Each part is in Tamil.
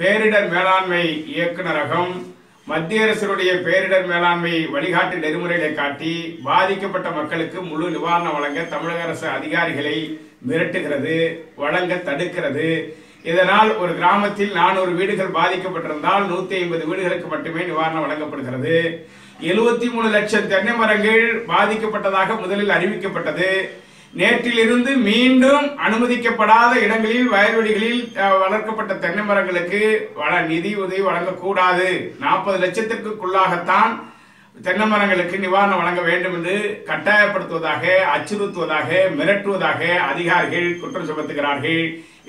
பேரிடர் மேலாண்மை இயக்குநரகம் மத்திய அரசினுடைய பேரிடர் மேலாண்மை வழிகாட்டு நெறிமுறைகளை காட்டி பாதிக்கப்பட்ட மக்களுக்கு முழு நிவாரணம் வழங்க தமிழக அரசு அதிகாரிகளை மிரட்டுகிறது வழங்க தடுக்கிறது. இதனால் ஒரு கிராமத்தில் நானூறு வீடுகள் பாதிக்கப்பட்டிருந்தால் நூத்தி ஐம்பது வீடுகளுக்கு மட்டுமே நிவாரணம் வழங்கப்படுகிறது. எழுபத்தி மூணு லட்சம் தென்னை மரங்கள் பாதிக்கப்பட்டதாக முதலில் அறிவிக்கப்பட்டது. நேற்றிலிருந்து மீண்டும் அனுமதிக்கப்படாத இடங்களில் வயல்வெளிகளில் வளர்க்கப்பட்ட தென்னை மரங்களுக்கு வள நிதி உதவி வழங்கக்கூடாது. நாற்பது லட்சத்திற்குள்ளாகத்தான் தென்னை மரங்களுக்கு நிவாரணம் வழங்க வேண்டும் என்று கட்டாயப்படுத்துவதாக அச்சுறுத்துவதாக மிரட்டுவதாக அதிகாரிகள் குற்றம் சுமத்துகிறார்கள்.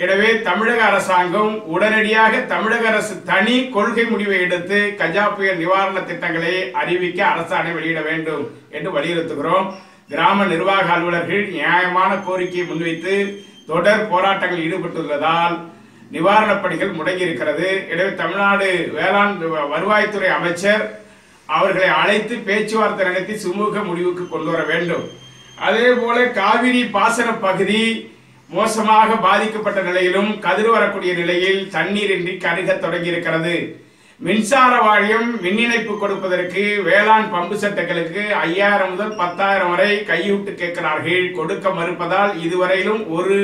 எனவே தமிழக அரசாங்கம் உடனடியாக தமிழக அரசு தனி கொள்கை முடிவை எடுத்து கஜா புயல் நிவாரண திட்டங்களை அறிவிக்க அரசாணை வெளியிட வேண்டும் என்று வலியுறுத்துகிறோம். கிராம நிர்வாக அலுவலர்கள் நியாயமான கோரிக்கையை முன்வைத்து தொடர் போராட்டங்கள் ஈடுபட்டுள்ளதால் நிவாரணப் பணிகள் முடங்கியிருக்கிறது. எனவே தமிழ்நாடு வேளாண் வருவாய்த்துறை அமைச்சர் அவர்களை அழைத்து பேச்சுவார்த்தை நடத்தி சுமூக முடிவுக்கு கொண்டு வர வேண்டும். அதே போல காவிரி பாசன பகுதி மோசமாக பாதிக்கப்பட்ட நிலையிலும் கதிர் வரக்கூடிய நிலையில் தண்ணீரின்றி கருகத் தொடங்கியிருக்கிறது. மின்சார வாரியம் மின் இணைப்பு கொடுப்பதற்கு வேளாண் பம்பு செட்டுகளுக்கு ஐயாயிரம் முதல் பத்தாயிரம் வரை கையூட்டு கேட்கிறார்கள். கொடுக்க மறுப்பதால் இதுவரையிலும் ஒரு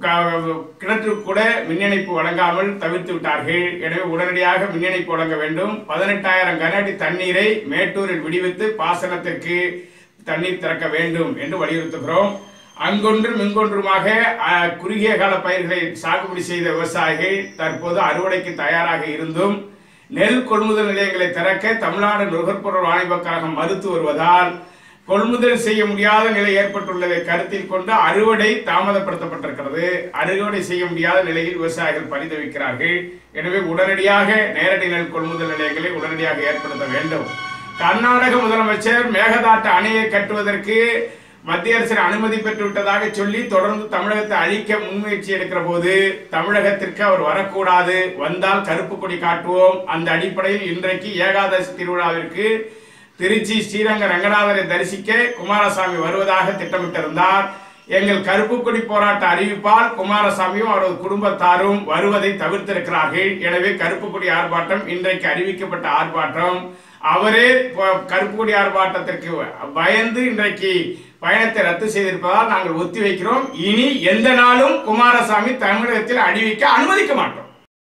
க- கிணற்றுக்கு கூட மின் இணைப்பு வழங்காமல் தவிர்த்து விட்டார்கள். எனவே உடனடியாக மின் இணைப்பு வழங்க வேண்டும். பதினெட்டாயிரம் கனஅடி தண்ணீரை மேட்டூரில் விடுவித்து பாசனத்திற்கு தண்ணீர் திறக்க வேண்டும் என்று வலியுறுத்துகிறோம். அங்கொன்றும் இங்கொன்றுமாக குறுகிய கால பயிர்களை சாகுபடி செய்த விவசாயிகள் தற்போது அறுவடைக்கு தயாராக இருந்தும் நெல் கொள்முதல் நிலையங்களை திறக்க தமிழ்நாடு நுகர்பொருள் வாணிபக் கழகம் மறுத்து வருவதால் கொள்முதல் செய்ய முடியாத நிலை ஏற்பட்டுள்ளதை கருத்தில் கொண்டு அறுவடை தாமதப்படுத்தப்பட்டிருக்கிறது. அறுவடை செய்ய முடியாத நிலையில் விவசாயிகள் பரிதவிக்கிறார்கள். எனவே உடனடியாக நேரடி நெல் கொள்முதல் நிலையங்களை உடனடியாக ஏற்படுத்த வேண்டும். கர்நாடக முதலமைச்சர் மேகதாட்டு அணையை கட்டுவதற்கு மத்திய அரசு அனுமதி பெற்று விட்டதாக சொல்லி தொடர்ந்து தமிழகத்தை அழிக்க முன்முயற்சி எடுக்கிற போது தமிழகத்திற்கு அவர் வரக்கூடாது. வந்தால் கருப்பு கொடி காட்டுவோம். அந்த அடிப்படையில் இன்றைக்கு ஏகாதசி திருவிழாவிற்கு திருச்சி ஸ்ரீரங்க ரங்கநாதரை தரிசிக்க குமாரசாமி வருவதாக திட்டமிட்டிருந்தார். எங்கள் கருப்பு கொடி போராட்ட அறிவிப்பால் குமாரசாமியும் அவரது குடும்பத்தாரும் வருவதை தவிர்த்திருக்கிறார்கள். எனவே கருப்பு கொடி ஆர்ப்பாட்டம் இன்றைக்கு அறிவிக்கப்பட்ட ஆர்ப்பாட்டம். அவரே கருப்புடி கருப்பு கொடி ஆர்ப்பாட்டத்திற்கு பயந்து இன்றைக்கு பயணத்தை ரத்து செய்திருப்பதால் நாங்கள் ஒத்தி வைக்கிறோம் இனி எந்த நாளும் குமாரசாமி தமிழகத்தில் அணிவிக்க அனுமதிக்க மாட்டோம்.